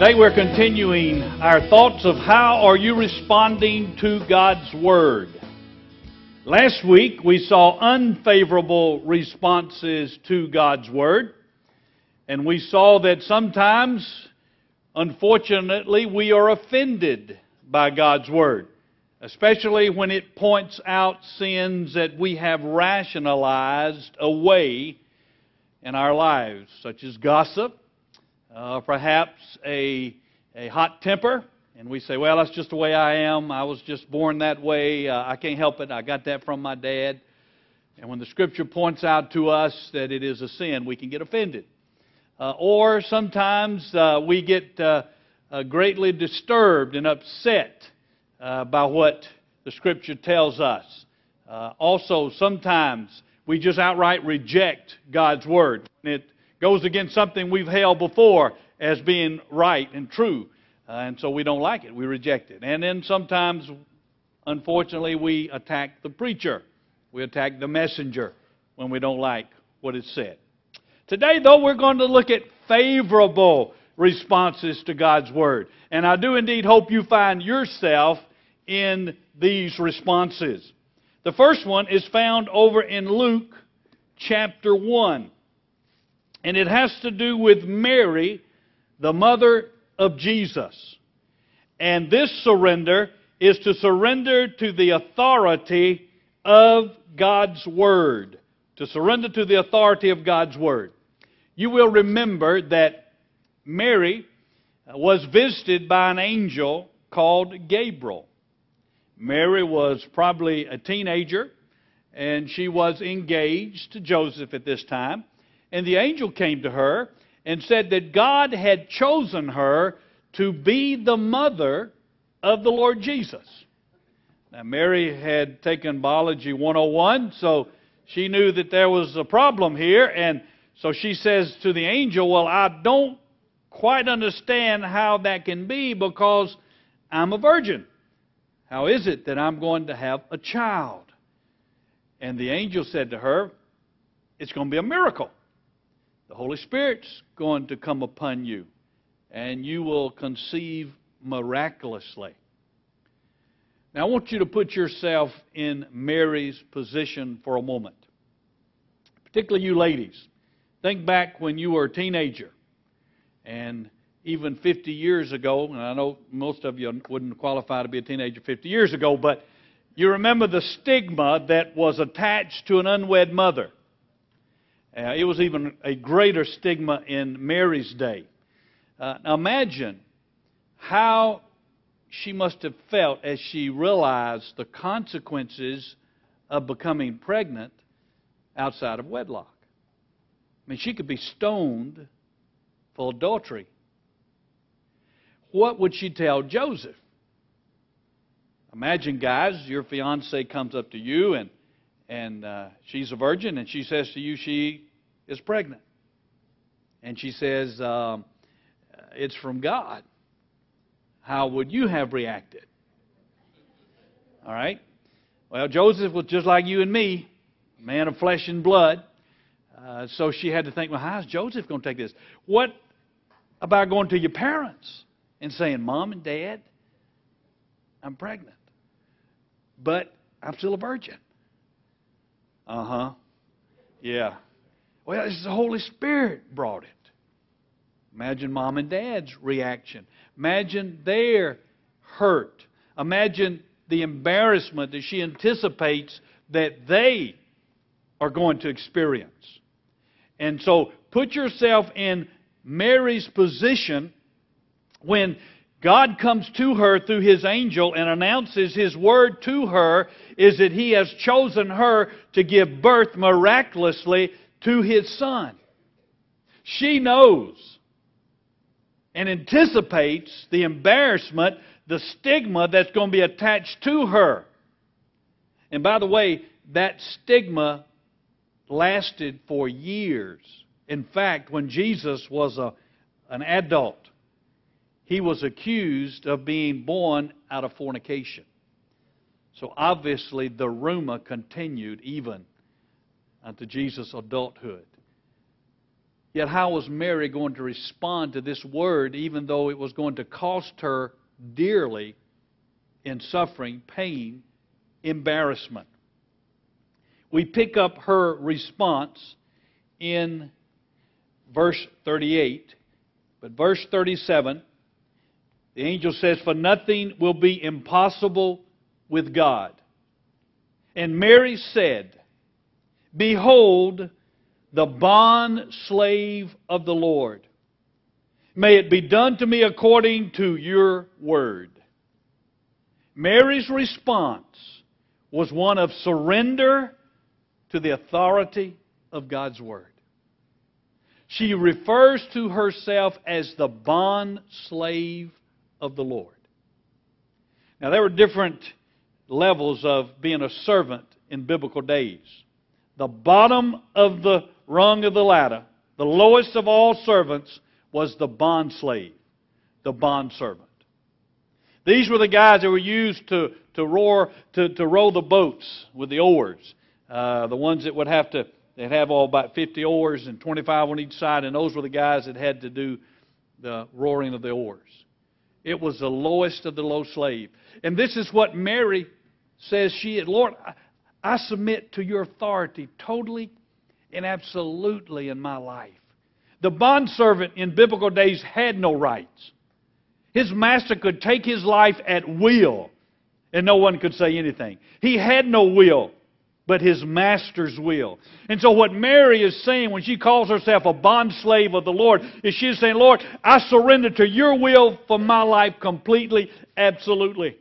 Today we're continuing our thoughts of how are you responding to God's Word. Last week we saw unfavorable responses to God's Word, and we saw that sometimes, unfortunately, we are offended by God's Word, especially when it points out sins that we have rationalized away in our lives, such as gossip, uh, perhaps a, a hot temper, and we say, well, that's just the way I am. I was just born that way. Uh, I can't help it. I got that from my dad. And when the scripture points out to us that it is a sin, we can get offended. Uh, or sometimes uh, we get uh, uh, greatly disturbed and upset by what the scripture tells us. also, sometimes we just outright reject God's word. It goes against something we've held before as being right and true. Uh, and so we don't like it. We reject it. And then sometimes, unfortunately, we attack the preacher. We attack the messenger when we don't like what is said. Today, though, we're going to look at favorable responses to God's Word. And I do indeed hope you find yourself in these responses. The first one is found over in Luke chapter 1. And it has to do with Mary, the mother of Jesus. And this surrender is to surrender to the authority of God's Word. To surrender to the authority of God's Word. You will remember that Mary uh, was visited by an angel called Gabriel. Mary was probably a teenager, and she was engaged to Joseph at this time. And the angel came to her and said that God had chosen her to be the mother of the Lord Jesus. Now, Mary had taken Biology 101, so she knew that there was a problem here. And so she says to the angel, Well, I don't quite understand how that can be because I'm a virgin. How is it that I'm going to have a child? And the angel said to her, It's going to be a miracle. The Holy Spirit's going to come upon you, and you will conceive miraculously. Now, I want you to put yourself in Mary's position for a moment, particularly you ladies. Think back when you were a teenager, and even 50 years ago, and I know most of you wouldn't qualify to be a teenager 50 years ago, but you remember the stigma that was attached to an unwed mother. Uh, it was even a greater stigma in Mary's day. Uh, now imagine how she must have felt as she realized the consequences of becoming pregnant outside of wedlock. I mean, she could be stoned for adultery. What would she tell Joseph? Imagine, guys, your fiance comes up to you and and uh, she's a virgin, and she says to you she is pregnant. And she says, um, It's from God. How would you have reacted? All right? Well, Joseph was just like you and me, man of flesh and blood. Uh, so she had to think, well, how's Joseph going to take this? What about going to your parents and saying, Mom and Dad, I'm pregnant, but I'm still a virgin? Uh huh. Yeah. Well, it's the Holy Spirit brought it. Imagine mom and dad's reaction. Imagine their hurt. Imagine the embarrassment that she anticipates that they are going to experience. And so put yourself in Mary's position when God comes to her through his angel and announces his word to her is that he has chosen her to give birth miraculously to his son. She knows and anticipates the embarrassment, the stigma that's going to be attached to her. And by the way, that stigma lasted for years. In fact, when Jesus was a, an adult, he was accused of being born out of fornication. So obviously, the rumor continued even unto Jesus' adulthood. Yet, how was Mary going to respond to this word, even though it was going to cost her dearly in suffering, pain, embarrassment? We pick up her response in verse 38. But verse 37, the angel says, For nothing will be impossible with God. And Mary said, Behold, the bond slave of the Lord. May it be done to me according to your word. Mary's response was one of surrender to the authority of God's word. She refers to herself as the bond slave of the Lord. Now, there were different levels of being a servant in biblical days. The bottom of the rung of the ladder, the lowest of all servants, was the bond slave, the bond servant. These were the guys that were used to, to roar, to, to row the boats with the oars. Uh, the ones that would have to, they'd have all about 50 oars and 25 on each side, and those were the guys that had to do the roaring of the oars. It was the lowest of the low slave. And this is what Mary says she is. Lord, I, I submit to your authority totally and absolutely in my life. The bondservant in biblical days had no rights. His master could take his life at will, and no one could say anything. He had no will, but his master's will. And so, what Mary is saying when she calls herself a bond slave of the Lord is she's saying, Lord, I surrender to your will for my life completely, absolutely.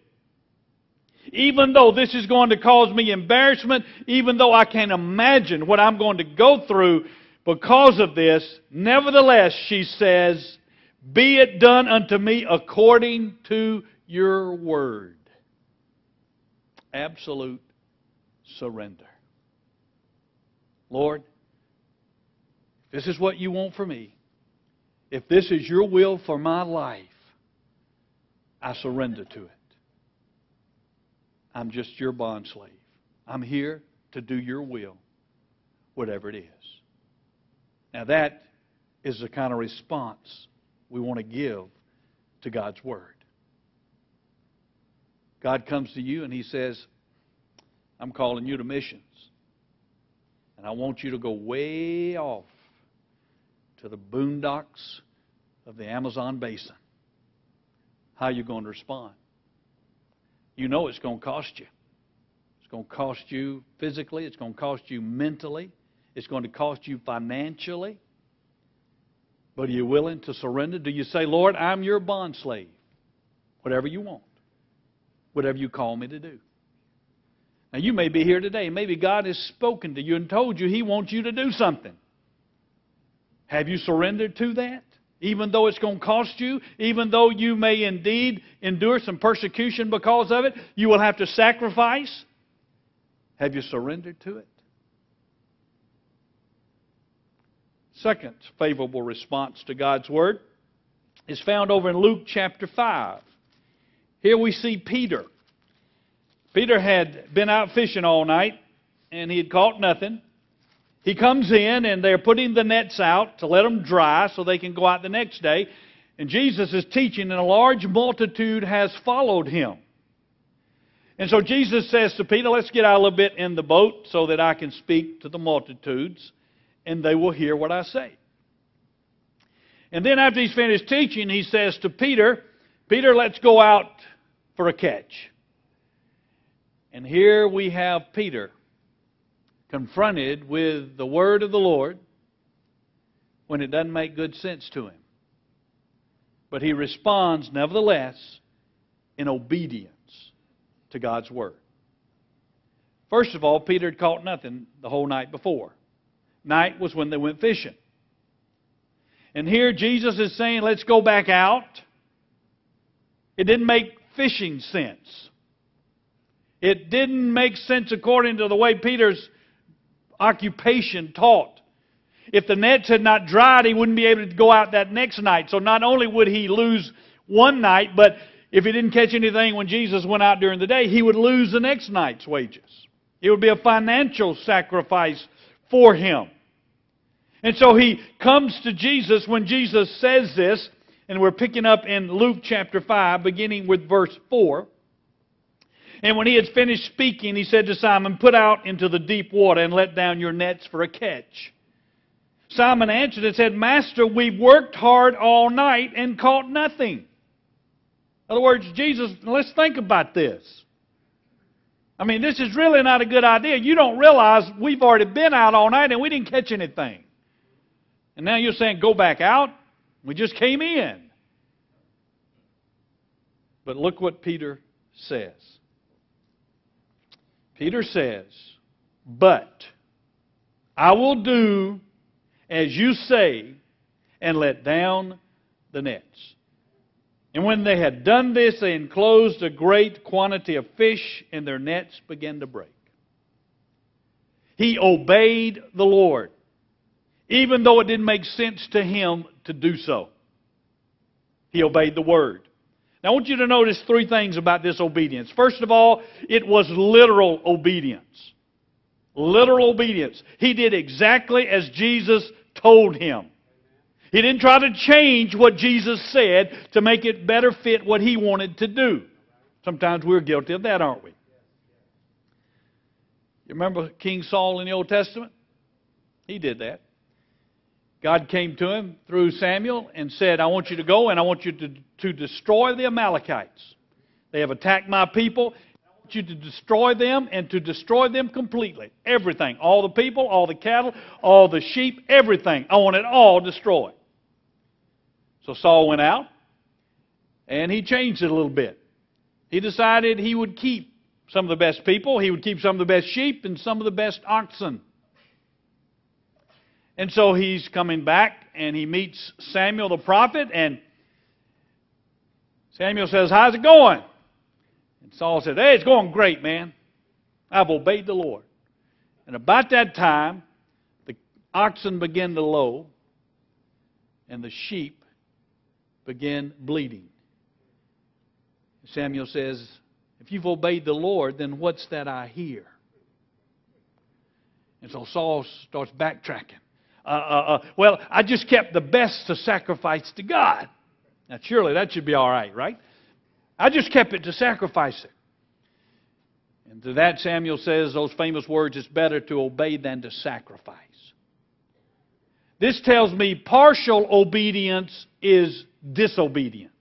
Even though this is going to cause me embarrassment, even though I can't imagine what I'm going to go through because of this, nevertheless, she says, Be it done unto me according to your word. Absolute surrender. Lord, if this is what you want for me, if this is your will for my life, I surrender to it. I'm just your bond slave. I'm here to do your will, whatever it is. Now, that is the kind of response we want to give to God's Word. God comes to you and He says, I'm calling you to missions. And I want you to go way off to the boondocks of the Amazon basin. How are you going to respond? you know it's going to cost you. It's going to cost you physically, it's going to cost you mentally, it's going to cost you financially. But are you willing to surrender? Do you say, Lord, I'm your bond slave? Whatever you want, whatever you call me to do. Now, you may be here today. Maybe God has spoken to you and told you He wants you to do something. Have you surrendered to that? even though it's going to cost you, even though you may indeed endure some persecution because of it, you will have to sacrifice. Have you surrendered to it? Second favorable response to God's Word is found over in Luke chapter 5. Here we see Peter. Peter had been out fishing all night and he had caught nothing. He comes in and they're putting the nets out to let them dry so they can go out the next day. And Jesus is teaching, and a large multitude has followed him. And so Jesus says to Peter, Let's get out a little bit in the boat so that I can speak to the multitudes, and they will hear what I say. And then after he's finished teaching, he says to Peter, Peter, let's go out for a catch. And here we have Peter confronted with the word of the Lord when it doesn't make good sense to him. But he responds, nevertheless, in obedience to God's word. First of all, Peter had caught nothing the whole night before. Night was when they went fishing. And here Jesus is saying, let's go back out. It didn't make fishing sense. It didn't make sense according to the way Peter's occupation taught. If the nets had not dried, he wouldn't be able to go out that next night. So not only would he lose one night, but if he didn't catch anything when Jesus went out during the day, he would lose the next night's wages. It would be a financial sacrifice for him. And so he comes to Jesus when Jesus says this, and we're picking up in Luke chapter 5, beginning with verse 4. And when he had finished speaking, he said to Simon, Put out into the deep water and let down your nets for a catch. Simon answered and said, Master, we've worked hard all night and caught nothing. In other words, Jesus, let's think about this. I mean, this is really not a good idea. You don't realize we've already been out all night and we didn't catch anything. And now you're saying, go back out? We just came in. But look what Peter says. Peter says, But I will do as you say and let down the nets. And when they had done this, they enclosed a great quantity of fish, and their nets began to break. He obeyed the Lord, even though it didn't make sense to him to do so. He obeyed the word. Now, I want you to notice three things about this obedience. First of all, it was literal obedience. Literal obedience. He did exactly as Jesus told him. He didn't try to change what Jesus said to make it better fit what he wanted to do. Sometimes we're guilty of that, aren't we? You remember King Saul in the Old Testament? He did that. God came to him through Samuel and said, I want you to go and I want you to, to destroy the Amalekites. They have attacked my people. I want you to destroy them and to destroy them completely. Everything. All the people, all the cattle, all the sheep, everything. I want it all destroyed. So Saul went out and he changed it a little bit. He decided he would keep some of the best people, he would keep some of the best sheep and some of the best oxen. And so he's coming back and he meets Samuel the prophet, and Samuel says, How's it going? And Saul said, Hey, it's going great, man. I've obeyed the Lord. And about that time, the oxen began to low, and the sheep began bleeding. Samuel says, If you've obeyed the Lord, then what's that I hear? And so Saul starts backtracking. Uh, uh, uh, well, I just kept the best to sacrifice to God. Now, surely that should be all right, right? I just kept it to sacrifice it. And to that, Samuel says those famous words it's better to obey than to sacrifice. This tells me partial obedience is disobedience.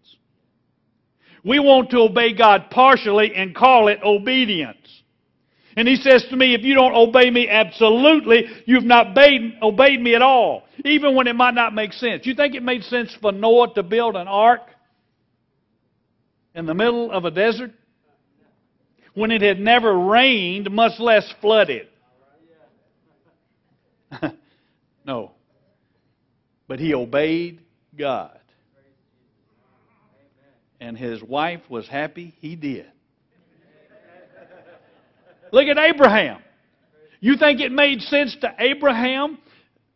We want to obey God partially and call it obedience. And he says to me, if you don't obey me absolutely, you've not obeyed, obeyed me at all, even when it might not make sense. You think it made sense for Noah to build an ark in the middle of a desert? When it had never rained, much less flooded. no. But he obeyed God. And his wife was happy he did. Look at Abraham. You think it made sense to Abraham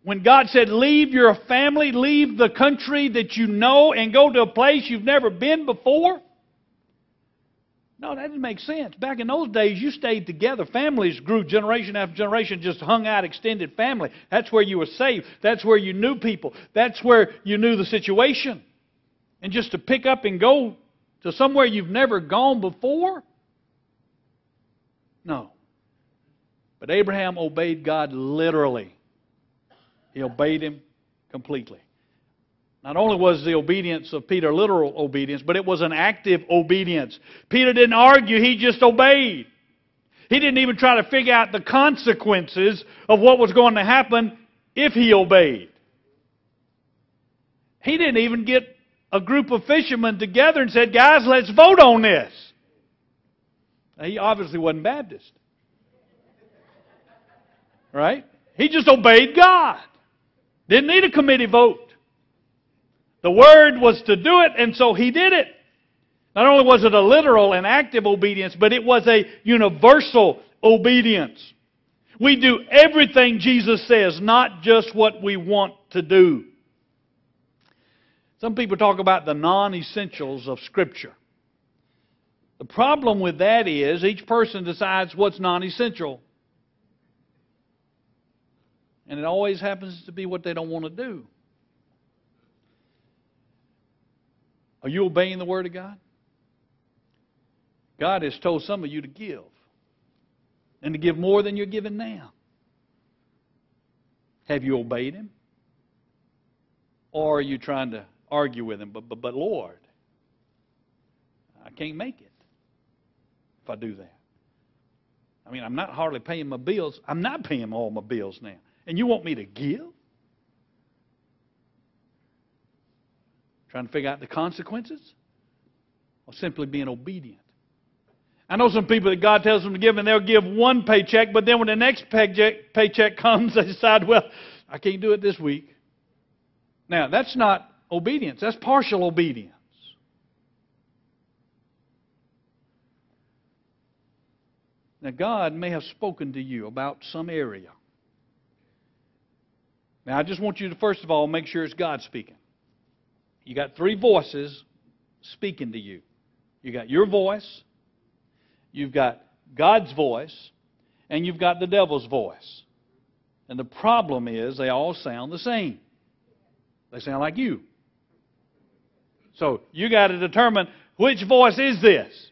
when God said, Leave your family, leave the country that you know, and go to a place you've never been before? No, that didn't make sense. Back in those days, you stayed together. Families grew generation after generation, just hung out, extended family. That's where you were safe. That's where you knew people. That's where you knew the situation. And just to pick up and go to somewhere you've never gone before? No. But Abraham obeyed God literally. He obeyed him completely. Not only was the obedience of Peter literal obedience, but it was an active obedience. Peter didn't argue, he just obeyed. He didn't even try to figure out the consequences of what was going to happen if he obeyed. He didn't even get a group of fishermen together and said, Guys, let's vote on this. He obviously wasn't Baptist. Right? He just obeyed God. Didn't need a committee vote. The word was to do it, and so he did it. Not only was it a literal and active obedience, but it was a universal obedience. We do everything Jesus says, not just what we want to do. Some people talk about the non essentials of Scripture. The problem with that is each person decides what's non essential. And it always happens to be what they don't want to do. Are you obeying the Word of God? God has told some of you to give, and to give more than you're giving now. Have you obeyed Him? Or are you trying to argue with Him? But, but, but Lord, I can't make it if I do that. I mean, I'm not hardly paying my bills. I'm not paying all my bills now. And you want me to give? Trying to figure out the consequences? Or simply being obedient? I know some people that God tells them to give, and they'll give one paycheck, but then when the next paycheck, paycheck comes, they decide, well, I can't do it this week. Now, that's not obedience, that's partial obedience. Now, God may have spoken to you about some area. Now, I just want you to, first of all, make sure it's God speaking. You got three voices speaking to you. You got your voice, you've got God's voice, and you've got the devil's voice. And the problem is they all sound the same. They sound like you. So you got to determine which voice is this?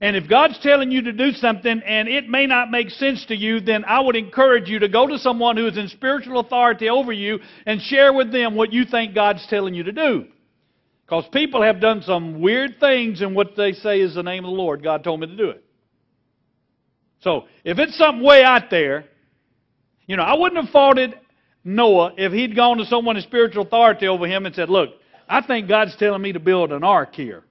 And if God's telling you to do something and it may not make sense to you, then I would encourage you to go to someone who is in spiritual authority over you and share with them what you think God's telling you to do. Because people have done some weird things in what they say is the name of the Lord. God told me to do it. So, if it's something way out there, you know, I wouldn't have faulted Noah if he'd gone to someone in spiritual authority over him and said, Look, I think God's telling me to build an ark here.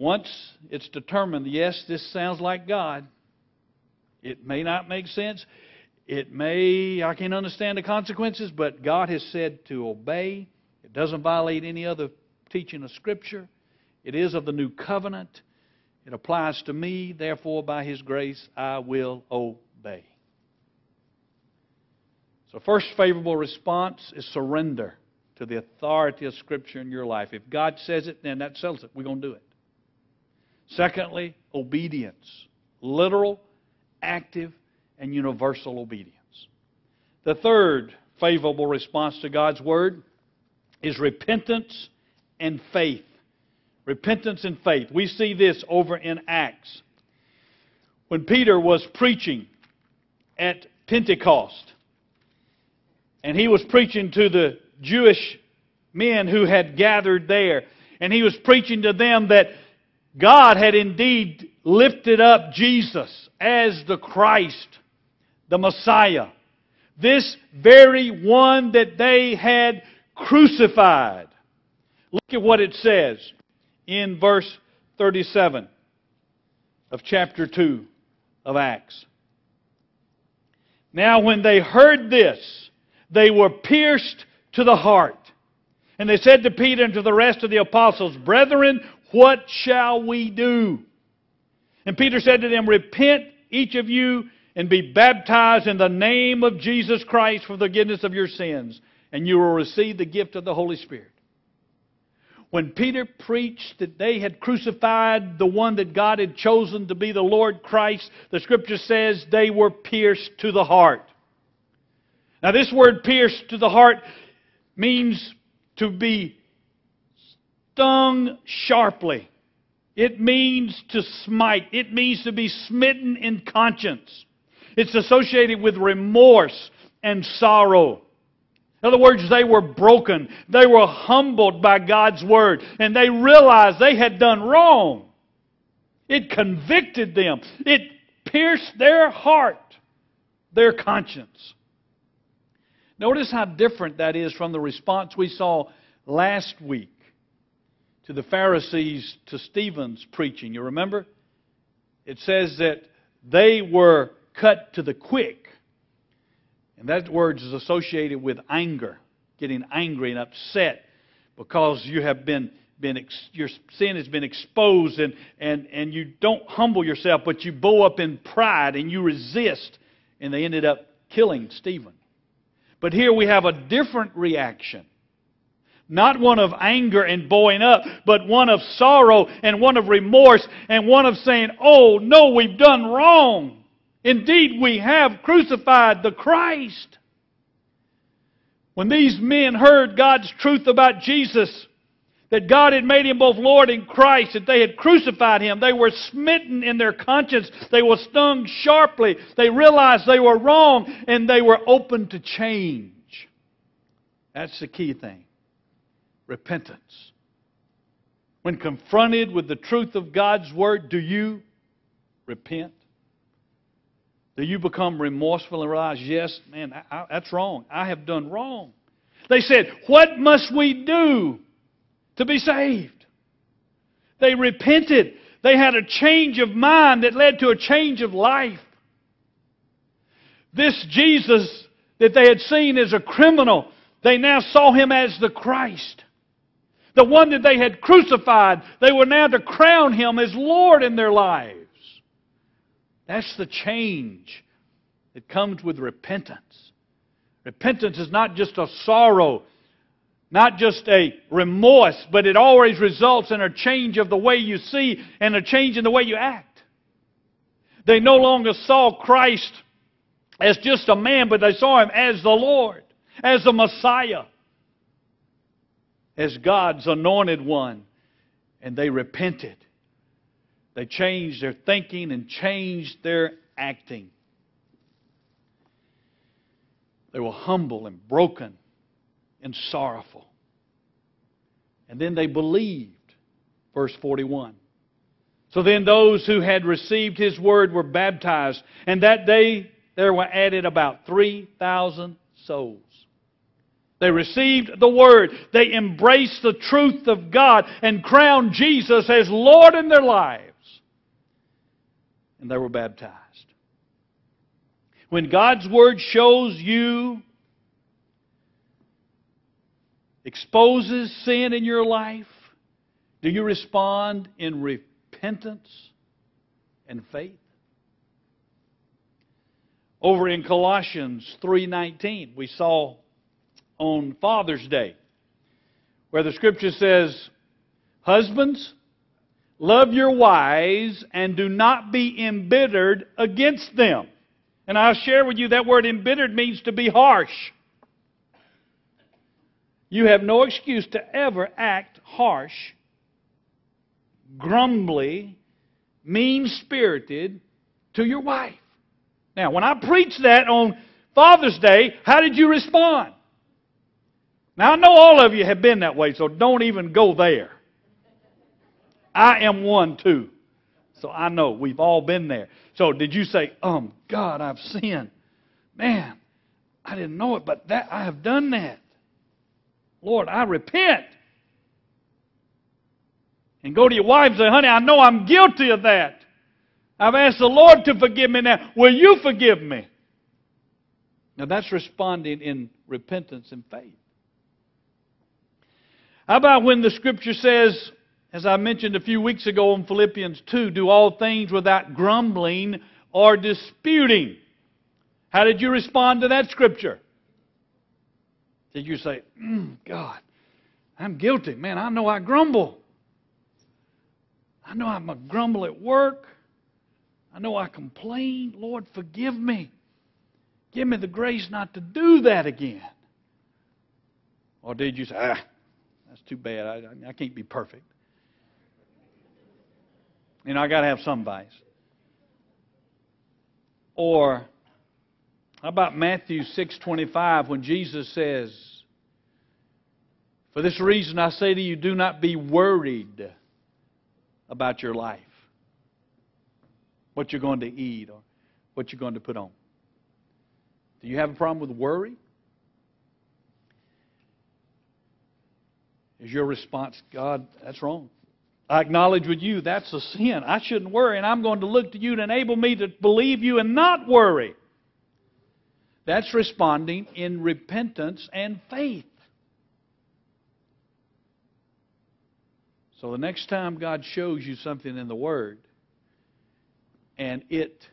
Once it's determined, yes, this sounds like God, it may not make sense. It may, I can't understand the consequences, but God has said to obey. It doesn't violate any other teaching of Scripture. It is of the new covenant. It applies to me. Therefore, by His grace, I will obey. So, first favorable response is surrender to the authority of Scripture in your life. If God says it, then that settles it. We're going to do it. Secondly, obedience. Literal, active, and universal obedience. The third favorable response to God's Word is repentance and faith. Repentance and faith. We see this over in Acts. When Peter was preaching at Pentecost, and he was preaching to the Jewish men who had gathered there, and he was preaching to them that God had indeed lifted up Jesus as the Christ, the Messiah. This very one that they had crucified. Look at what it says in verse 37 of chapter 2 of Acts. Now, when they heard this, they were pierced to the heart. And they said to Peter and to the rest of the apostles, Brethren, what shall we do? And Peter said to them, Repent, each of you, and be baptized in the name of Jesus Christ for the forgiveness of your sins, and you will receive the gift of the Holy Spirit. When Peter preached that they had crucified the one that God had chosen to be the Lord Christ, the scripture says they were pierced to the heart. Now, this word pierced to the heart means to be stung sharply. It means to smite. It means to be smitten in conscience. It's associated with remorse and sorrow. In other words, they were broken. They were humbled by God's word. And they realized they had done wrong. It convicted them. It pierced their heart, their conscience. Notice how different that is from the response we saw last week to the Pharisees to Stephen's preaching. You remember? It says that they were cut to the quick. And that word is associated with anger, getting angry and upset because you have been, been your sin has been exposed and, and, and you don't humble yourself, but you bow up in pride and you resist. And they ended up killing Stephen. But here we have a different reaction. Not one of anger and bowing up, but one of sorrow and one of remorse and one of saying, Oh, no, we've done wrong. Indeed, we have crucified the Christ. When these men heard God's truth about Jesus, that God had made him both Lord and Christ, that they had crucified him. They were smitten in their conscience. They were stung sharply. They realized they were wrong and they were open to change. That's the key thing repentance. When confronted with the truth of God's Word, do you repent? Do you become remorseful and realize, yes, man, I, that's wrong. I have done wrong. They said, What must we do to be saved? They repented. They had a change of mind that led to a change of life. This Jesus that they had seen as a criminal, they now saw him as the Christ. The one that they had crucified, they were now to crown him as Lord in their lives. That's the change that comes with repentance. Repentance is not just a sorrow, not just a remorse, but it always results in a change of the way you see and a change in the way you act. They no longer saw Christ as just a man, but they saw him as the Lord, as the Messiah, as God's anointed one. And they repented. They changed their thinking and changed their acting. They were humble and broken and sorrowful. And then they believed. Verse 41. So then those who had received his word were baptized, and that day there were added about 3,000 souls. They received the word. They embraced the truth of God and crowned Jesus as Lord in their lives. And they were baptized. When God's word shows you, exposes sin in your life, do you respond in repentance and faith? Over in Colossians 3:19, we saw on Father's Day where the scripture says, "Husbands, love your wives and do not be embittered against them." And I'll share with you that word embittered means to be harsh. You have no excuse to ever act harsh, grumbly, mean spirited to your wife. Now, when I preached that on Father's Day, how did you respond? Now, I know all of you have been that way, so don't even go there. I am one too. So I know we've all been there. So did you say, um, God, I've sinned? Man, I didn't know it, but that I have done that. Lord, I repent. And go to your wife and say, honey, I know I'm guilty of that. I've asked the Lord to forgive me now. Will you forgive me? Now that's responding in repentance and faith. How about when the scripture says, as I mentioned a few weeks ago in Philippians 2, do all things without grumbling or disputing? How did you respond to that scripture? Did you say, mm, God, I'm guilty. Man, I know I grumble. I know I'm a grumble at work. I know I complain. Lord, forgive me. Give me the grace not to do that again. Or did you say, ah, that's too bad. I, I can't be perfect. You know, I got to have some vice. Or how about Matthew 6:25 when Jesus says, "For this reason I say to you, do not be worried about your life. What you're going to eat or what you're going to put on." Do you have a problem with worry? Is your response, God, that's wrong? I acknowledge with you that's a sin. I shouldn't worry, and I'm going to look to you to enable me to believe you and not worry. That's responding in repentance and faith. So the next time God shows you something in the Word and it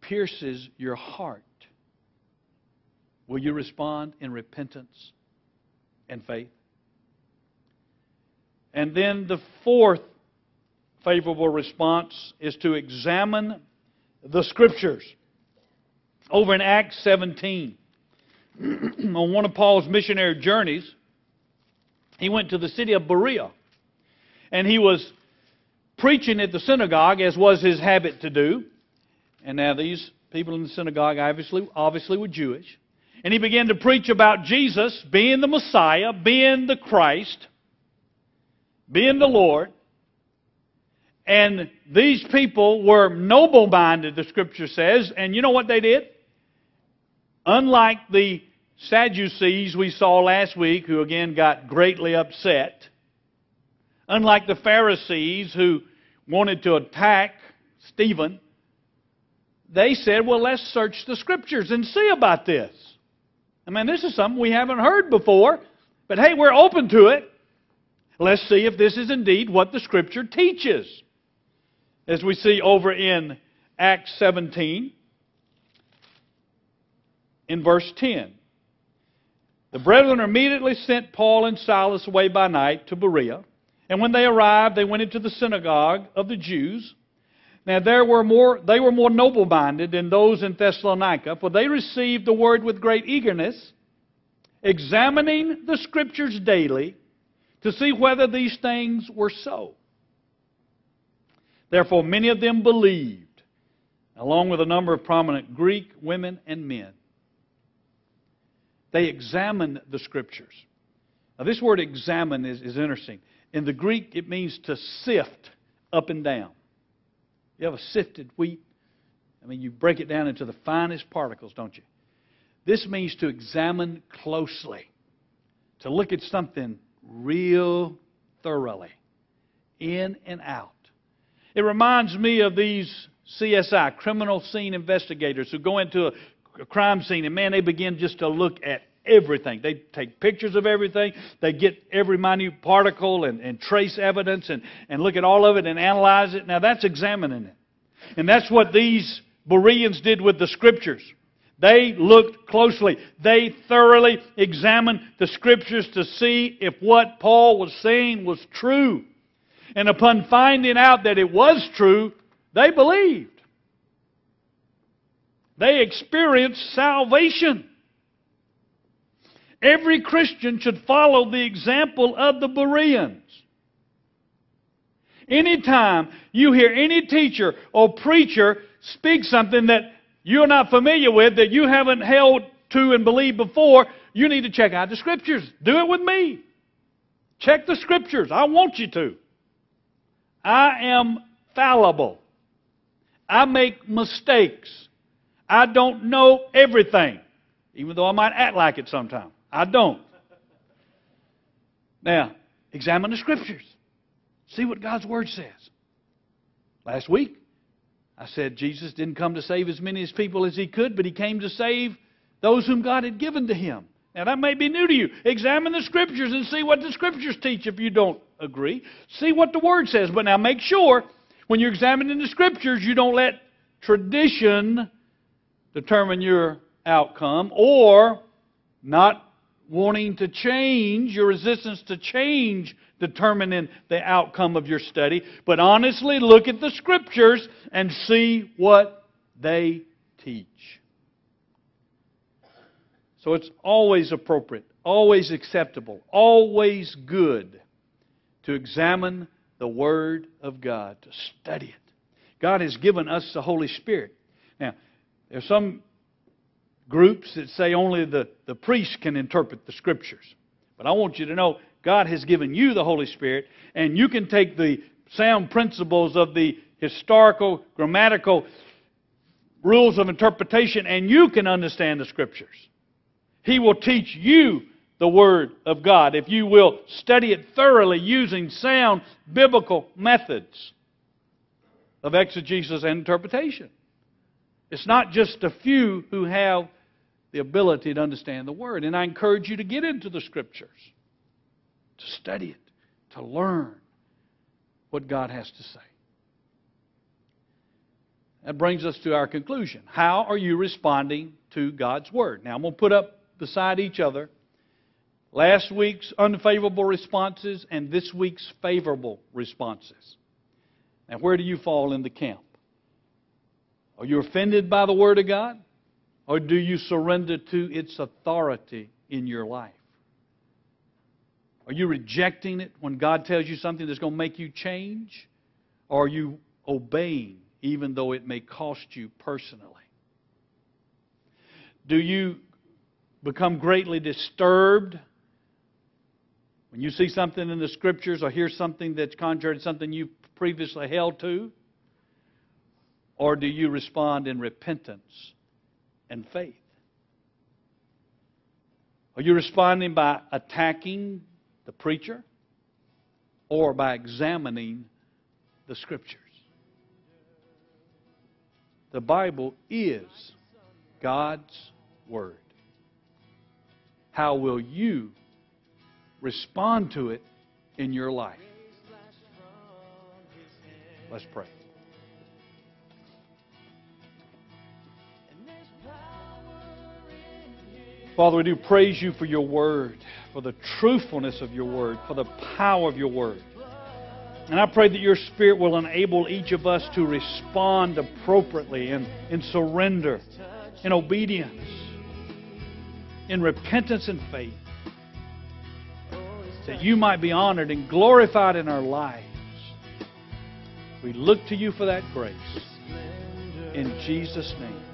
pierces your heart, will you respond in repentance and faith? And then the fourth favorable response is to examine the Scriptures. Over in Acts 17, on one of Paul's missionary journeys, he went to the city of Berea. And he was preaching at the synagogue, as was his habit to do. And now these people in the synagogue obviously, obviously were Jewish. And he began to preach about Jesus being the Messiah, being the Christ, being the Lord. And these people were noble minded, the scripture says. And you know what they did? Unlike the Sadducees we saw last week, who again got greatly upset, unlike the Pharisees who wanted to attack Stephen, they said, well, let's search the scriptures and see about this. I mean, this is something we haven't heard before, but hey, we're open to it. Let's see if this is indeed what the scripture teaches. As we see over in Acts 17, in verse 10. The brethren immediately sent Paul and Silas away by night to Berea. And when they arrived, they went into the synagogue of the Jews. Now there were more, they were more noble-minded than those in Thessalonica, for they received the word with great eagerness, examining the scriptures daily to see whether these things were so. Therefore many of them believed, along with a number of prominent Greek women and men. They examined the scriptures. Now this word examine is, is interesting. In the Greek, it means to sift up and down. You have a sifted wheat. I mean, you break it down into the finest particles, don't you? This means to examine closely, to look at something real thoroughly, in and out. It reminds me of these CSI, criminal scene investigators, who go into a, a crime scene and, man, they begin just to look at everything. They take pictures of everything. They get every minute particle and, and trace evidence and, and look at all of it and analyze it. Now, that's examining it. And that's what these Bereans did with the Scriptures. They looked closely. They thoroughly examined the Scriptures to see if what Paul was saying was true. And upon finding out that it was true, they believed. They experienced salvation. Every Christian should follow the example of the Bereans. Anytime you hear any teacher or preacher speak something that you're not familiar with, that you haven't held to and believed before, you need to check out the Scriptures. Do it with me. Check the Scriptures. I want you to. I am fallible. I make mistakes. I don't know everything, even though I might act like it sometimes. I don't. Now, examine the scriptures. See what God's Word says. Last week, I said Jesus didn't come to save as many as people as he could, but he came to save those whom God had given to him. Now, that may be new to you. Examine the Scriptures and see what the Scriptures teach if you don't agree. See what the Word says. But now make sure when you're examining the Scriptures, you don't let tradition determine your outcome or not wanting to change, your resistance to change determining the outcome of your study. But honestly, look at the Scriptures and see what they teach. So it's always appropriate, always acceptable, always good to examine the Word of God, to study it. God has given us the Holy Spirit. Now, there's some groups that say only the, the priest can interpret the scriptures. But I want you to know God has given you the Holy Spirit, and you can take the sound principles of the historical, grammatical rules of interpretation, and you can understand the scriptures. He will teach you the Word of God if you will study it thoroughly using sound biblical methods of exegesis and interpretation. It's not just a few who have the ability to understand the Word. And I encourage you to get into the Scriptures, to study it, to learn what God has to say. That brings us to our conclusion. How are you responding to God's Word? Now, I'm going to put up beside each other last week's unfavorable responses and this week's favorable responses. Now, where do you fall in the camp? Are you offended by the Word of God? Or do you surrender to its authority in your life? Are you rejecting it when God tells you something that's going to make you change? Or are you obeying even though it may cost you personally? Do you become greatly disturbed when you see something in the scriptures or hear something that's contrary to something you've previously held to? Or do you respond in repentance and faith? Are you responding by attacking the preacher or by examining the scriptures? The Bible is God's Word. How will you respond to it in your life? Let's pray. Father, we do praise you for your word, for the truthfulness of your word, for the power of your word. And I pray that your Spirit will enable each of us to respond appropriately in, in surrender, in obedience, in repentance and faith, that you might be honored and glorified in our lives. We look to you for that grace. In Jesus' name.